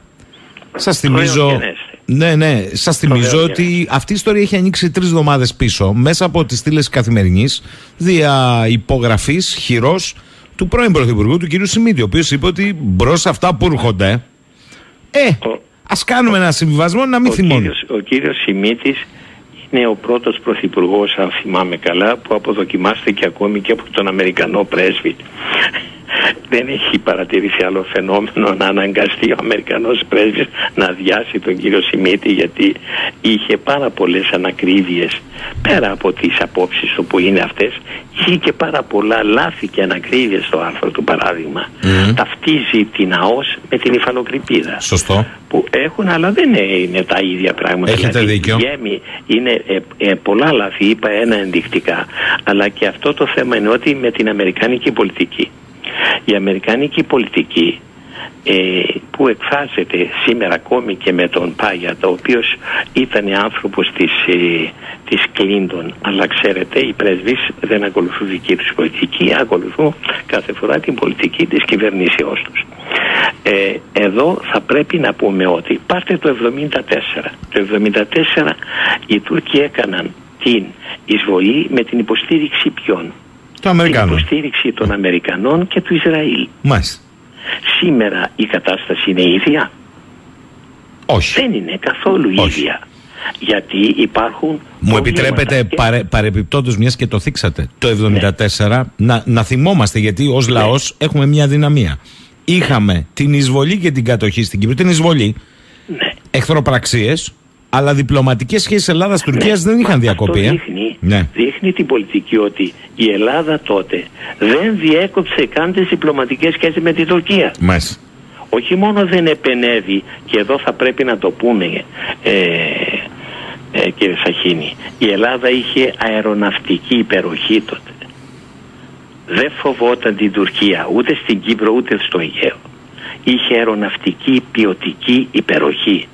S1: σας θυμίζω ναι, ναι. Σας θυμίζω ότι αυτή η ιστορία έχει ανοίξει τρεις εβδομάδες πίσω μέσα από τις στήλες καθημερινής δια υπογραφής χειρός του πρώην Πρωθυπουργού του κ. Σιμίτη, ο οποίος είπε ότι μπρος αυτά που έρχονται. Ε, ας κάνουμε ένα συμβιβασμό να μην θυμώνει.
S2: Ο κύριος Σιμίτης είναι ο πρώτος πρωθυπουργός, αν θυμάμαι καλά, που αποδοκιμάστηκε ακόμη και από τον Αμερικανό πρέσβη δεν έχει παρατηρήσει άλλο φαινόμενο να αναγκαστεί ο Αμερικανός πρέσβης να αδειάσει τον κύριο Σιμίτη γιατί είχε πάρα πολλές ανακρίβειες. Πέρα από τις απόψεις του που είναι αυτές είχε και πάρα πολλά λάθη και ανακρίβειες στο άρθρο του παράδειγμα. Mm. ταυτίζει την ΑΟΣ με την υφαλοκρηπίδα.
S1: Σωστό.
S2: Που έχουν αλλά δεν είναι τα ίδια πράγματα.
S1: Έχετε δηλαδή, δίκιο.
S2: είναι ε, ε, πολλά λάθη είπα ένα ενδεικτικά. Αλλά και αυτό το θέμα είναι ότι με την Αμερικάνικη πολιτική η Αμερικανική πολιτική ε, που εκφράζεται σήμερα ακόμη και με τον Πάγια ο οποίος ήταν άνθρωπος της, ε, της Κλίντον αλλά ξέρετε οι πρέσβεις δεν ακολουθούν δική τους πολιτική ακολουθούν κάθε φορά την πολιτική της κυβερνήσεώς τους. Ε, εδώ θα πρέπει να πούμε ότι πάρτε το 74 το 74 οι Τούρκοι έκαναν την εισβολή με την υποστήριξη ποιών
S1: την
S2: υποστήριξη των Αμερικανών και του Ισραήλ.
S1: Μάλιστα.
S2: Σήμερα η κατάσταση είναι ίδια;
S1: Όχι.
S2: Δεν είναι καθόλου ίδια. Γιατί υπάρχουν.
S1: Μου επιτρέπετε και... παρε, παρεπιπτόντως, μιας και το θίξατε, το 1974 ναι. να, να θυμόμαστε γιατί ως ναι. λαός έχουμε μια δυναμία. Είχαμε την εισβολή και την κατοχή στην Κύπρο. Την εισβολή, ναι. εχθροπραξίες, αλλά διπλωματικές σχέσεις Ελλάδα-Τουρκία ναι. δεν είχαν διακοπεί.
S2: Αυτό ε. δείχνει, ναι. δείχνει την πολιτική ότι η Ελλάδα τότε δεν διέκοψε καν τις διπλωματικές σχέσεις με την Τουρκία.
S1: Μάλιστα.
S2: Όχι μόνο δεν επενεύει, και εδώ θα πρέπει να το πούμε, ε, ε, κύριε Σαχίνη, η Ελλάδα είχε αεροναυτική υπεροχή τότε. Δεν φοβόταν την Τουρκία ούτε στην Κύπρο ούτε στο Αιγαίο. Είχε αεροναυτική ποιοτική υπεροχή.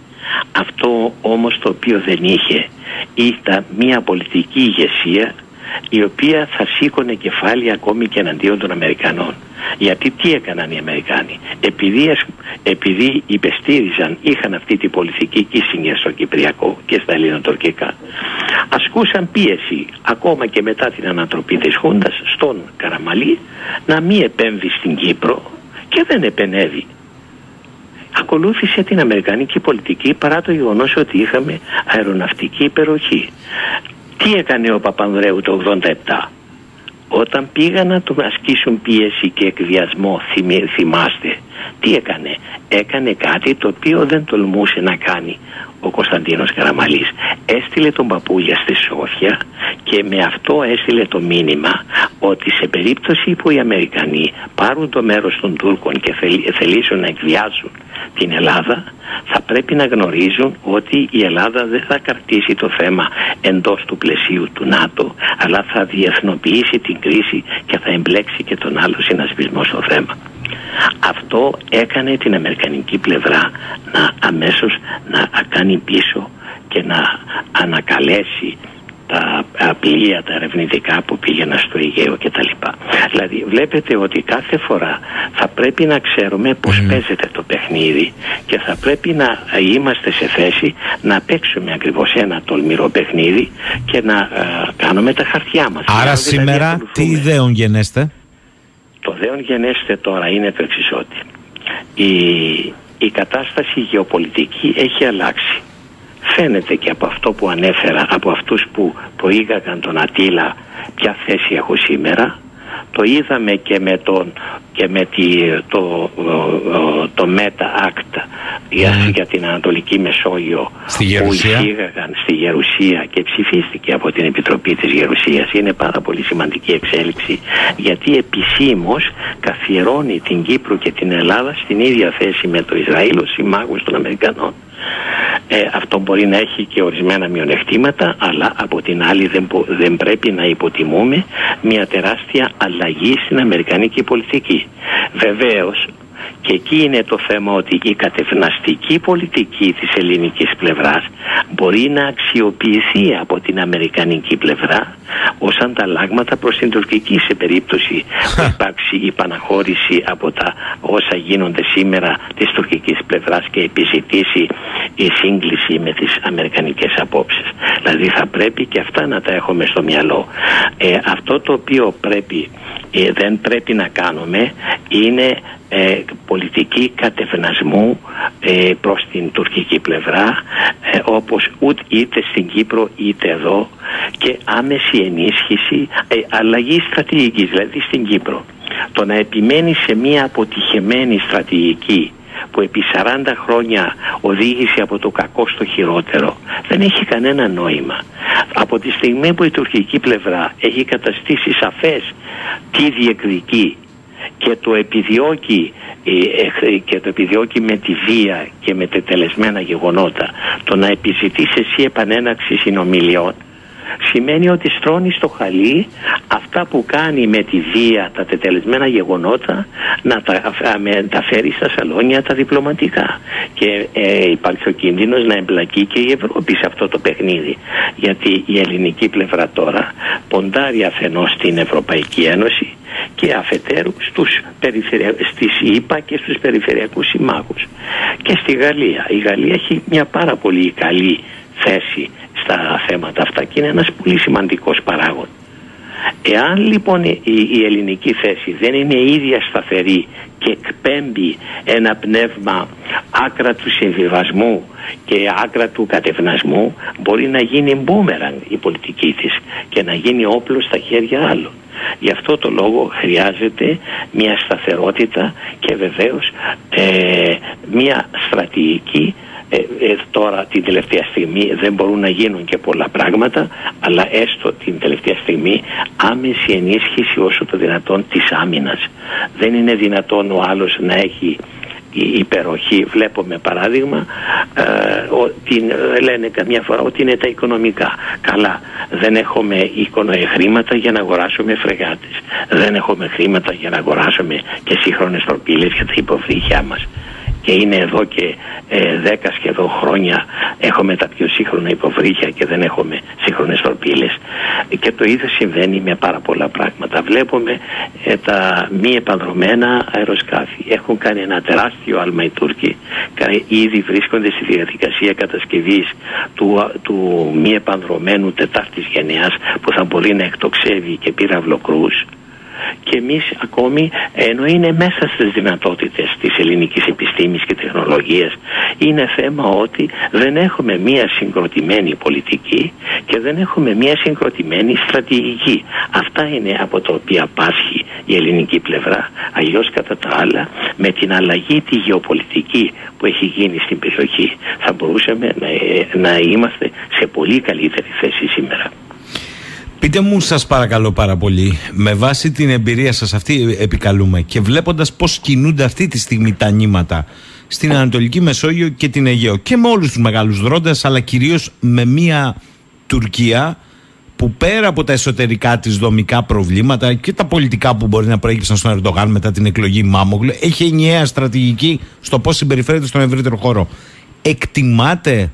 S2: Αυτό όμως το οποίο δεν είχε ήταν μια πολιτική ηγεσία η οποία θα σήκωνε κεφάλι ακόμη και εναντίον των Αμερικανών. Γιατί τι έκαναν οι Αμερικάνοι; Επειδή, επειδή υπεστήριζαν, είχαν αυτή την πολιτική Κίσινγκερ στο Κυπριακό και στα Ελληνοτουρκικά, ασκούσαν πίεση ακόμα και μετά την ανατροπή της Χούντας στον Καραμαλή να μην επέμβει στην Κύπρο και δεν επενεύει ακολούθησε την Αμερικανική πολιτική παρά το γεγονός ότι είχαμε αεροναυτική υπεροχή. Τι έκανε ο Παπανδρέου το 87. όταν πήγαν να του ασκήσουν πίεση και εκβιασμό θυμάστε τι έκανε; Έκανε κάτι το οποίο δεν τολμούσε να κάνει ο Κωνσταντίνος Καραμαλής έστειλε τον παππούλια στη Σόφια και με αυτό έστειλε το μήνυμα ότι σε περίπτωση που οι Αμερικανοί πάρουν το μέρος των Τούρκων και θελήσουν να εκβιάσουν την Ελλάδα θα πρέπει να γνωρίζουν ότι η Ελλάδα δεν θα κρατήσει το θέμα εντός του πλαισίου του ΝΑΤΟ αλλά θα διεθνοποιήσει την κρίση και θα εμπλέξει και τον άλλο συνασπισμό στο θέμα. Αυτό έκανε την Αμερικανική πλευρά να αμέσως να κάνει πίσω και να ανακαλέσει τα πλοία, τα ερευνητικά που πήγαιναν στο Αιγαίο κτλ. Δηλαδή βλέπετε ότι κάθε φορά θα πρέπει να ξέρουμε πώς παίζεται το παιχνίδι και θα πρέπει να είμαστε σε θέση να παίξουμε ακριβώς ένα τολμηρό παιχνίδι και να κάνουμε τα χαρτιά μας.
S1: Άρα δηλαδή, σήμερα τι ιδέων γενέστε;
S2: Το δέον γενέστε τώρα είναι το εξής ότι η, η κατάσταση γεωπολιτική έχει αλλάξει. Φαίνεται και από αυτό που ανέφερα, από αυτούς που προήγαγαν τον Ατήλα ποια θέση έχω σήμερα, το είδαμε και με, τον, και με τη, το, το Meta Act για, για την Ανατολική Μεσόγειο
S1: στη που
S2: εισήγαγαν στη Γερουσία και ψηφίστηκε από την Επιτροπή της Γερουσίας. Είναι πάρα πολύ σημαντική εξέλιξη γιατί επισήμως καθιερώνει την Κύπρο και την Ελλάδα στην ίδια θέση με το Ισραήλ ως συμμάχους των Αμερικανών ε, αυτό μπορεί να έχει και ορισμένα μειονεκτήματα, αλλά από την άλλη δεν, δεν πρέπει να υποτιμούμε μια τεράστια αλλαγή στην Αμερικανική πολιτική. Βεβαίως, και εκεί είναι το θέμα ότι η κατευναστική πολιτική της ελληνικής πλευράς μπορεί να αξιοποιηθεί από την αμερικανική πλευρά ως ανταλλάγματα προς την τουρκική σε περίπτωση που υπάρξει η παναχώρηση από τα όσα γίνονται σήμερα της τουρκικής πλευράς και επιζητήσει η σύγκληση με τις αμερικανικές απόψεις. Δηλαδή θα πρέπει και αυτά να τα έχουμε στο μυαλό. Ε, αυτό το οποίο πρέπει, ε, δεν πρέπει να κάνουμε είναι ε, πολιτική κατευνασμού ε, προς την τουρκική πλευρά ε, όπως ούτε είτε στην Κύπρο είτε εδώ και άμεση ενίσχυση ε, αλλαγή στρατηγικής δηλαδή στην Κύπρο το να επιμένει σε μια αποτυχημένη στρατηγική που επί 40 χρόνια οδήγησε από το κακό στο χειρότερο δεν έχει κανένα νόημα. Από τη στιγμή που η τουρκική πλευρά έχει καταστήσει σαφές τι διεκδικεί και το επιδιώκει ε, ε, και το επιδιώκει με τη βία και με τετελεσμένα γεγονότα. Το να επιζητήσει εσύ επανέναξη συνομιλιών σημαίνει ότι στρώνεις στο χαλί αυτά που κάνει με τη βία τα τετελεσμένα γεγονότα να τα, τα φέρεις στα σαλόνια τα διπλωματικά. Και ε, υπάρχει ο κίνδυνος να εμπλακεί και η Ευρώπη σε αυτό το παιχνίδι. Γιατί η ελληνική πλευρά τώρα ποντάρει αφενός στην Ευρωπαϊκή Ένωση και αφετέρου στους περιφερεια... στις ΗΠΑ και στους περιφερειακούς συμμάχους και στη Γαλλία η Γαλλία έχει μια πάρα πολύ καλή θέση στα θέματα αυτά και είναι ένας πολύ σημαντικός παράγον. Εάν λοιπόν η, ελληνική θέση δεν είναι ίδια σταθερή και εκπέμπει ένα πνεύμα άκρα του συμβιβασμού και άκρα του κατευνασμού μπορεί να γίνει μπούμεραν η πολιτική της και να γίνει όπλος στα χέρια άλλων. Γι' αυτό το λόγο χρειάζεται μια σταθερότητα και βεβαίως ε, μια στρατηγική ε, ε, τώρα την τελευταία στιγμή δεν μπορούν να γίνουν και πολλά πράγματα αλλά έστω την τελευταία στιγμή άμεση ενίσχυση όσο το δυνατόν της άμυνας. Δεν είναι δυνατόν ο άλλος να έχει η υπεροχή. Βλέπουμε παράδειγμα ε, την, λένε καμιά φορά ότι είναι τα οικονομικά. Καλά δεν έχουμε χρήματα για να αγοράσουμε φρεγάτες. Δεν έχουμε χρήματα για να αγοράσουμε και σύγχρονες τροπίλες για τα υποβρύχια μας και είναι εδώ και ε, δέκα σχεδόν χρόνια έχουμε τα πιο σύγχρονα υποβρύχια και δεν έχουμε σύγχρονες τροπίλες και το ίδιο συμβαίνει με πάρα πολλά πράγματα. Βλέπουμε ε, τα μη επανδρομένα αεροσκάφη. Έχουν κάνει ένα τεράστιο άλμα οι Τούρκοι. Ήδη βρίσκονται στη διαδικασία κατασκευής του, του μη επανδρομένου τετάρτης γενεάς που θα μπορεί να εκτοξεύει και πύραυλο και εμείς ακόμη ενώ είναι μέσα στις δυνατότητες της ελληνικής επιστήμης και τεχνολογίας είναι θέμα ότι δεν έχουμε μία συγκροτημένη πολιτική και δεν έχουμε μια συγκροτημένη στρατηγική. Αυτά είναι από τα οποία πάσχει η ελληνική πλευρά. Αλλιώς κατά τα άλλα με την αλλαγή τη γεωπολιτική που έχει γίνει στην περιοχή θα μπορούσαμε να, να είμαστε σε πολύ καλύτερη θέση σήμερα.
S1: Πείτε μου σας παρακαλώ πάρα πολύ, με βάση την εμπειρία σας αυτή επικαλούμε και βλέποντας πώς κινούνται αυτή τη στιγμή τα νήματα στην Ανατολική Μεσόγειο και την Αιγαίο και με όλους τους μεγάλους δρόντες αλλά κυρίως με μια Τουρκία που πέρα από τα εσωτερικά της δομικά προβλήματα και τα πολιτικά που μπορεί να προέκυψαν στον Ερντογάν μετά την εκλογή Μάμογλου έχει ενιαία στρατηγική στο πώς συμπεριφέρεται στον ευρύτερο χώρο. Εκτιμάτε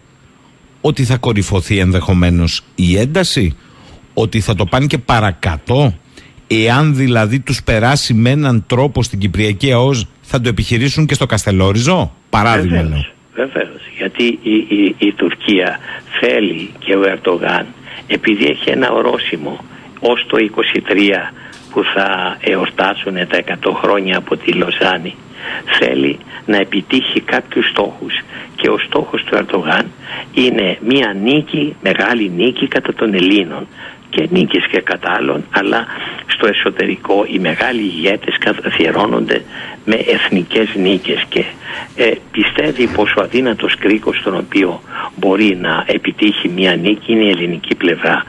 S1: ότι θα κορυφωθεί ενδεχομένως η ένταση; Ότι θα το πάνε και παρακατώ. Εάν δηλαδή τους περάσει με έναν τρόπο στην Κυπριακή ΑΟΣ θα το επιχειρήσουν και στο Καστελόριζο; Παράδειγμα
S2: Βεβαίως, βεβαίως. Γιατί η, η, η Τουρκία θέλει και ο Ερτογάν επειδή έχει ένα ορόσημο ως το 23 που θα εορτάσουν τα 100 χρόνια από τη Λοζάνη θέλει να επιτύχει κάποιους στόχους. Και ο στόχος του Ερτογάν είναι μια νίκη, μεγάλη νίκη κατά των Ελλήνων και νίκες και κατά άλλων, αλλά στο εσωτερικό οι μεγάλοι ηγέτες καθιερώνονται με εθνικές νίκες και ε, πιστεύει πως ο αδύνατος κρίκος τον οποίο μπορεί να επιτύχει μια νίκη είναι η ελληνική πλευρά.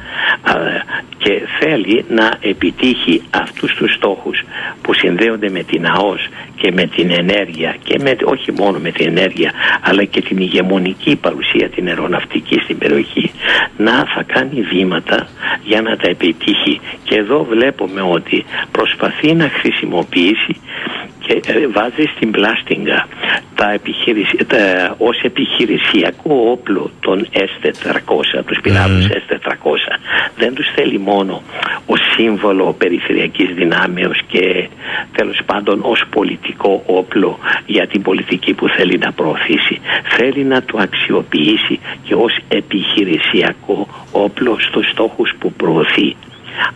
S2: Και θέλει να επιτύχει αυτούς τους στόχους που συνδέονται με την ΑΟΣ και με την ενέργεια και με, όχι μόνο με την ενέργεια αλλά και την ηγεμονική παρουσία την αεροναυτική στην περιοχή να θα κάνει βήματα για να τα επιτύχει. Και εδώ βλέπουμε ότι προσπαθεί να χρησιμοποιήσει και ε, βάζει στην πλάστιγκα τα επιχειρησ... τα... ως επιχειρησιακό όπλο των S400, τους πυράβλους mm. S400. Δεν τους θέλει μόνο ως σύμβολο περιφερειακής δυνάμεως και τέλος πάντων ως πολιτικό όπλο για την πολιτική που θέλει να προωθήσει. Θέλει να το αξιοποιήσει και ως επιχειρησιακό όπλο στους στόχους που προωθεί.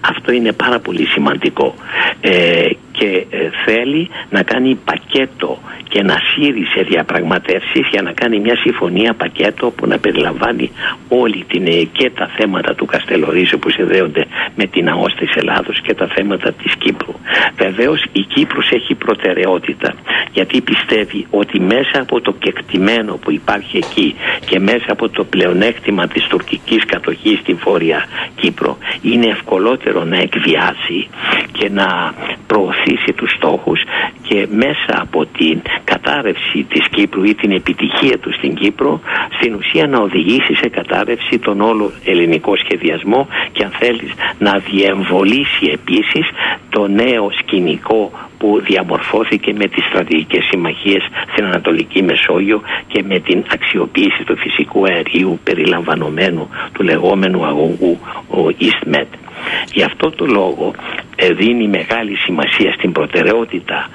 S2: Αυτό είναι πάρα πολύ σημαντικό ε, και ε, θέλει να κάνει πακέτο και να σύρει σε διαπραγματεύσεις για να κάνει μια συμφωνία πακέτο που να περιλαμβάνει όλη την ε, και τα θέματα του Καστελορίζου που συνδέονται με την ΑΟΣ της Ελλάδος και τα θέματα της Κύπρου. Βεβαίως η Κύπρος έχει προτεραιότητα γιατί πιστεύει ότι μέσα από το κεκτημένο που υπάρχει εκεί και μέσα από το πλεονέκτημα της τουρκικής κατοχής στην Βόρεια Κύπρο είναι ευκολότερο να εκβιάσει και να προωθήσει τους στόχους και μέσα από την κατάρρευση της Κύπρου ή την επιτυχία τους στην Κύπρο στην ουσία να οδηγήσει σε κατάρρευση τον όλο ελληνικό σχεδιασμό και αν θέλεις να διεμβολήσει επίσης το νέο σκηνικό που διαμορφώθηκε με τις στρατηγικές συμμαχίες στην Ανατολική Μεσόγειο και με την αξιοποίηση του φυσικού αερίου περιλαμβανομένου του λεγόμενου αγωγού ο EastMed. Γι' αυτό το λόγο ε, δίνει μεγάλη σημασία στην προτεραιότητα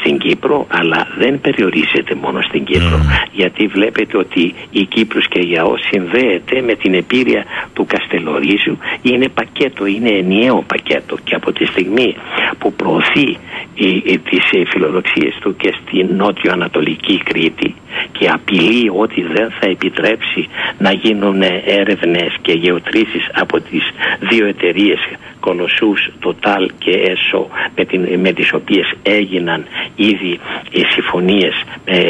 S2: στην Κύπρο αλλά δεν περιορίζεται μόνο στην Κύπρο. Γιατί βλέπετε ότι η Κύπρος και η ΑΟ συνδέεται με την επίρρεια του Καστελορίζου. Είναι πακέτο, είναι ενιαίο πακέτο. Και από τη στιγμή που προωθεί τις ε, φιλοδοξίες του και στην νότιο-ανατολική Κρήτη και απειλεί ότι δεν θα επιτρέψει να γίνουν έρευνες και γεωτρήσεις από τις δύο εταιρείες κολοσσούς Total και ΕΣΟ με, την, με τις οποίες έγιναν ήδη οι συμφωνίες ε,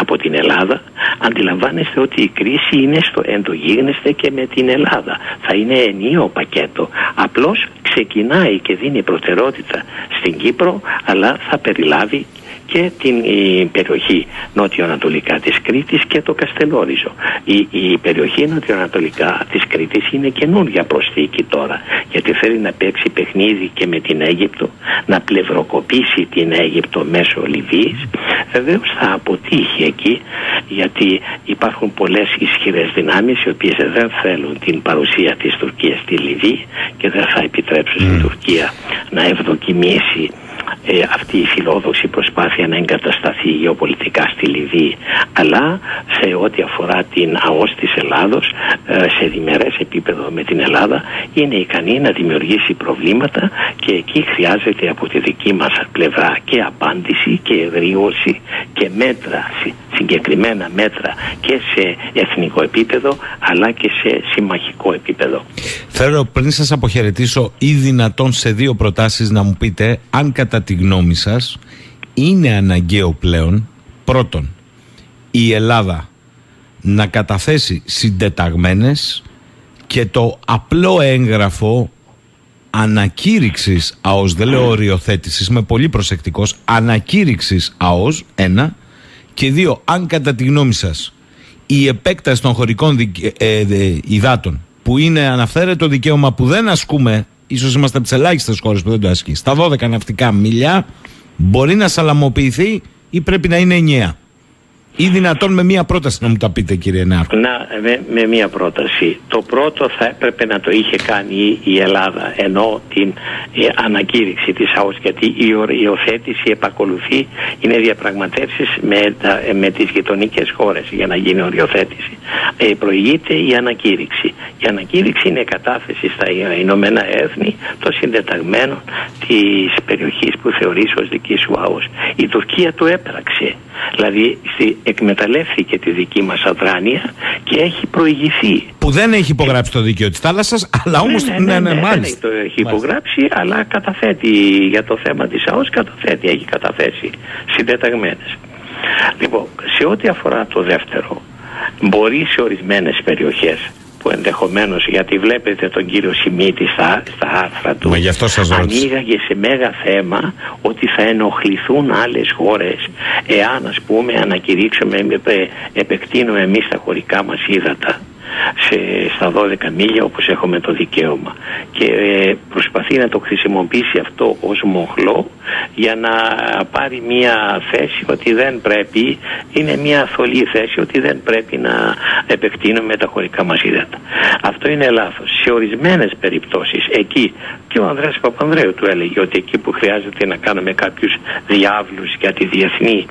S2: από την Ελλάδα αντιλαμβάνεστε ότι η κρίση είναι στο εντογίγνεσθε και με την Ελλάδα θα είναι ενίο πακέτο. Απλώς ξεκινάει και δίνει προτεραιότητα στην Κύπρο αλλά θα περιλάβει και την η περιοχή νότιο-ανατολικά της Κρήτης και το Καστελόριζο. Η, η περιοχή νότιο-ανατολικά της Κρήτης είναι καινούργια προσθήκη τώρα γιατί θέλει να παίξει παιχνίδι και με την Αίγυπτο, να πλευροκοπήσει την Αίγυπτο μέσω Λιβύης. Βεβαίως θα αποτύχει εκεί γιατί υπάρχουν πολλές ισχυρές δυνάμεις οι οποίες δεν θέλουν την παρουσία της Τουρκίας στη Λιβύη και δεν θα επιτρέψουν στην Τουρκία να ευδοκιμήσει ε, αυτή η φιλόδοξη προσπάθεια να εγκατασταθεί γεωπολιτικά στη Λιβύη αλλά σε ό,τι αφορά την ΑΟΣ της Ελλάδος ε, σε διμερές επίπεδο με την Ελλάδα είναι ικανή να δημιουργήσει προβλήματα και εκεί χρειάζεται από τη δική μας πλευρά και απάντηση και εγρήγορση και μέτρα, συγκεκριμένα μέτρα και σε εθνικό επίπεδο αλλά και σε συμμαχικό επίπεδο.
S1: Θέλω πριν σας αποχαιρετήσω ή δυνατόν σε δύο προτάσεις να μου πείτε αν κατά τη γνώμη σας είναι αναγκαίο πλέον πρώτον η Ελλάδα να καταθέσει συντεταγμένες και το απλό έγγραφο ανακήρυξης ΑΟΣ, δεν λέω οριοθέτησης, είμαι πολύ προσεκτικός, ανακήρυξης ΑΟΣ, ένα, και δύο, αν κατά τη γνώμη σας η επέκταση των χωρικών δικαι... ε, υδάτων που είναι αναφέρετο δικαίωμα που δεν ασκούμε, ίσως είμαστε από τις ελάχιστες χώρες που δεν το ασκεί, στα 12 ναυτικά μίλια, μπορεί να σαλαμοποιηθεί ή πρέπει να είναι ενιαία ή δυνατόν με μία πρόταση να μου τα πείτε κύριε Νάρκο;
S2: Να, με, με μία πρόταση. Το πρώτο θα έπρεπε να το είχε κάνει η Ελλάδα ενώ την η ανακήρυξη της ΑΟΣ γιατί η υιοθέτηση επακολουθεί είναι διαπραγματεύσεις με, τα, με τις γειτονικές χώρες για να γίνει οριοθέτηση. Ε, προηγείται η ανακήρυξη. Η ανακήρυξη είναι κατάθεση στα Ηνωμένα Έθνη των συντεταγμένων της περιοχής που θεωρείς ως δική σου ΑΟΣ. Η Τουρκία το έπραξε. Δηλαδή εκμεταλλεύθηκε τη δική μας αδράνεια και έχει προηγηθεί.
S1: Που δεν έχει υπογράψει το δίκαιο της θάλασσας, αλλά ναι, όμως
S2: ναι, ναι, ναι, ναι, ναι Δεν το έχει υπογράψει, αλλά καταθέτει για το θέμα της ΑΟΣ, καταθέτει, έχει καταθέσει συντεταγμένες. Λοιπόν, σε ό,τι αφορά το δεύτερο, μπορεί σε ορισμένες περιοχές που ενδεχομένως, γιατί βλέπετε τον κύριο Σιμίτη στα, στα άρθρα του, ανοίγαγε σε μέγα θέμα ότι θα ενοχληθούν άλλες χώρες εάν ας πούμε ανακηρύξουμε, επεκτείνουμε εμείς τα χωρικά μας ύδατα σε, στα 12 μίλια όπως έχουμε το δικαίωμα και ε, προσπαθεί να το χρησιμοποιήσει αυτό ως μοχλό για να πάρει μια θέση ότι δεν πρέπει είναι μια θολή θέση ότι δεν πρέπει να επεκτείνουμε τα χωρικά μας ύδατα. Αυτό είναι λάθος. Σε ορισμένες περιπτώσεις εκεί και ο Ανδρέας Παπανδρέου του έλεγε ότι εκεί που χρειάζεται να κάνουμε κάποιους διάβλους για τη διεθνή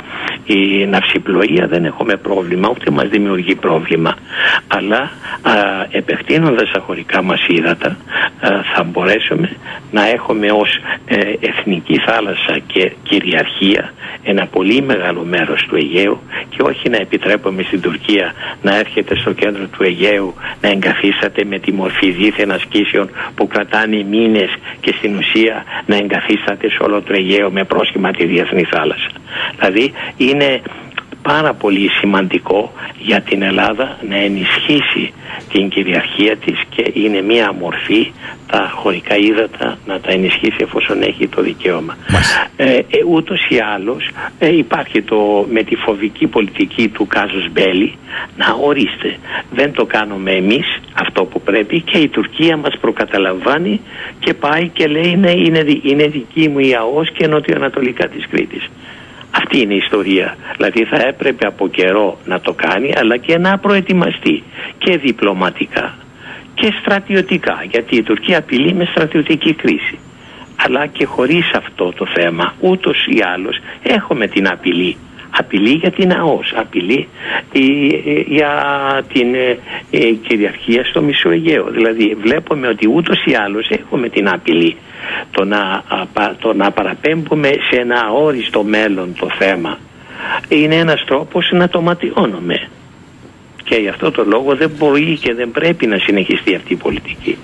S2: η ναυσιπλοεία δεν έχουμε πρόβλημα ούτε μας δημιουργεί πρόβλημα αλλά α, επεκτείνοντας τα χωρικά μας ύδατα θα μπορέσουμε να έχουμε ως ε, εθνική θάλασσα και κυριαρχία ένα πολύ μεγάλο μέρος του Αιγαίου και όχι να επιτρέπουμε στην Τουρκία να έρχεται στο κέντρο του Αιγαίου να εγκαθίσταται με τη μορφή δίθεν ασκήσεων που κρατάνε μήνες και στην ουσία να εγκαθίσταται σε όλο το Αιγαίο με πρόσχημα τη διεθνή θάλασσα. Δηλαδή είναι πάρα πολύ σημαντικό για την Ελλάδα να ενισχύσει την κυριαρχία της και είναι μία μορφή τα χωρικά ύδατα να τα ενισχύσει εφόσον έχει το δικαίωμα. Ε, ε, ούτως ή άλλως ε, υπάρχει το με τη φοβική πολιτική του Κάζος Μπέλη να ορίστε δεν το κάνουμε εμείς αυτό που πρέπει και η Τουρκία μας προκαταλαμβάνει και πάει και λέει ναι είναι, είναι δική μου η ΑΟΣ και νοτιοανατολικά της Κρήτης. Αυτή είναι η ιστορία. Δηλαδή θα έπρεπε από καιρό να το κάνει αλλά και να προετοιμαστεί και διπλωματικά και στρατιωτικά γιατί η Τουρκία απειλεί με στρατιωτική κρίση. Αλλά και χωρίς αυτό το θέμα ούτως ή άλλως έχουμε την απειλή απειλή για την ΑΟΣ, απειλή ε, για την ε, ε, κυριαρχία στο Μισοαιγαίο. Δηλαδή βλέπουμε ότι ούτως ή άλλως έχουμε την απειλή το να, το να παραπέμπουμε σε ένα αόριστο μέλλον το θέμα είναι ένας τρόπος να το ματιώνουμε και γι' αυτό το λόγο δεν μπορεί και δεν πρέπει να συνεχιστεί αυτή η πολιτική.